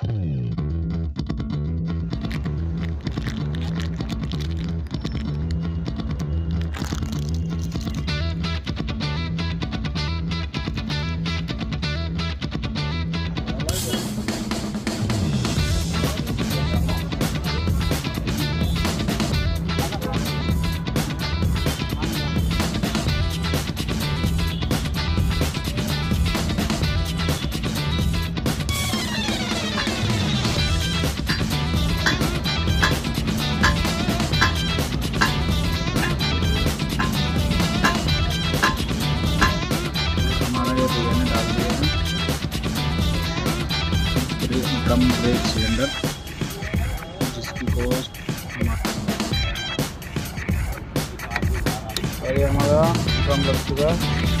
हमारा ये भैया मैंने डाल दिया है ड्रम ब्रेक सिलेंडर जिसकी कॉस्ट हमारा ड्रम लग चुका है।